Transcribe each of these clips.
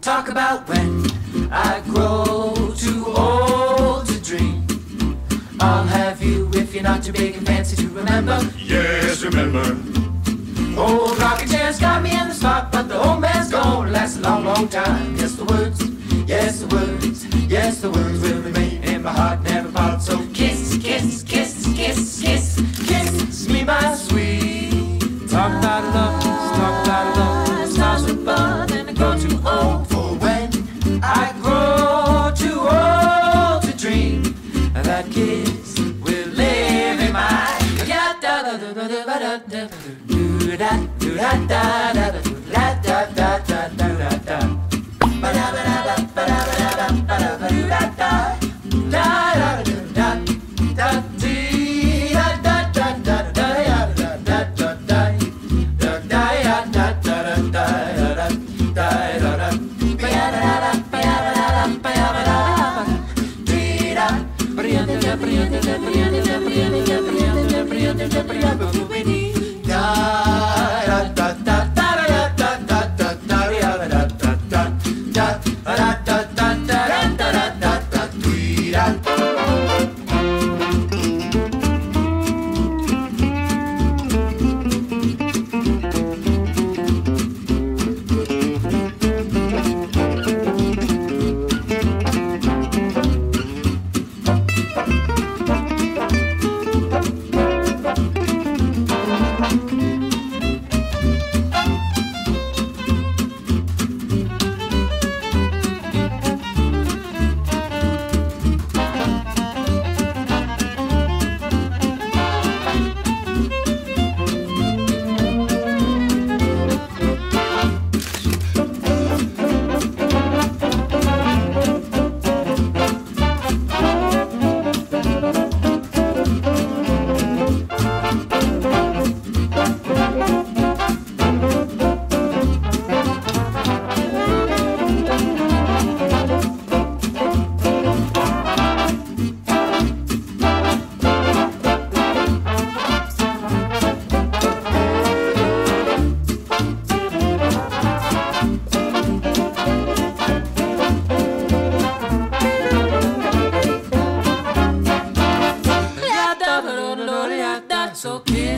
talk about when I grow too old to dream. I'll have you if you're not too big and fancy to remember. Yes, remember. Old rocking chair's got me in the spot, but the old man's gone. last a long, long time. Yes, the words, yes, the words, yes, the words That kiss will live in my da da da da da Brillantes, brillantes, brillantes, brillantes, brillantes, brillantes,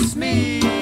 it's me.